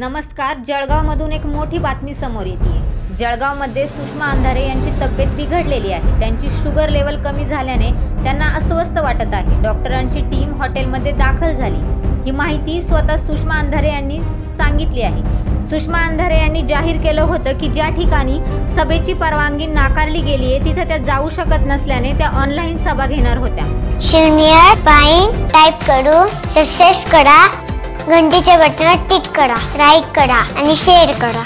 नमस्कार जळगावमधून एक मोठी बातमी समोर येते. जळगावमध्ये सुषमा अंधारे यांची तब्येत बिघडलेली आहे. त्यांची शुगर लेवल कमी झाल्याने त्यांना अस्वस्थ वाटत आहे. डॉक्टरांची टीम हॉटेलमध्ये दाखल झाली. ही माहिती स्वतः सुषमा अंधारे यांनी सांगितली आहे. सुषमा अंधारे यांनी जाहीर केलं होतं की ज्या ठिकाणी सभेची परवानगी नाकारली गेली आहे तिथे त्या जाऊ शकत नसल्याने त्या ऑनलाईन सभा घेणार होत्या. शून्य टाईप करू. सक्सेस करा. घंटीच्या बटनावर टिक करा लाईक करा आणि शेअर करा.